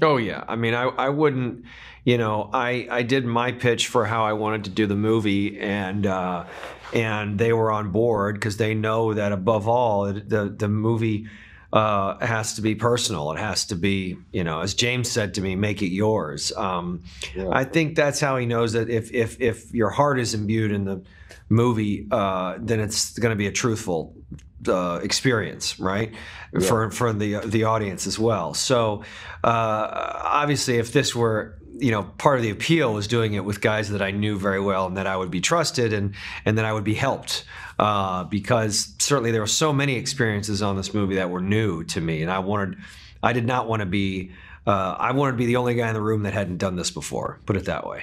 Oh yeah, I mean, I I wouldn't, you know, I I did my pitch for how I wanted to do the movie, and uh, and they were on board because they know that above all, it, the the movie uh, has to be personal. It has to be, you know, as James said to me, make it yours. Um, Yeah. I think that's how he knows that if if if your heart is imbued in the movie, uh, then it's going to be a truthful uh, experience, right? For for the the audience as well. So uh, obviously, if this were you know part of the appeal was doing it with guys that I knew very well and that I would be trusted and and that I would be helped uh, because certainly there were so many experiences on this movie that were new to me and I wanted I did not want to be uh, I wanted to be the only guy in the room that hadn't done this before put it that way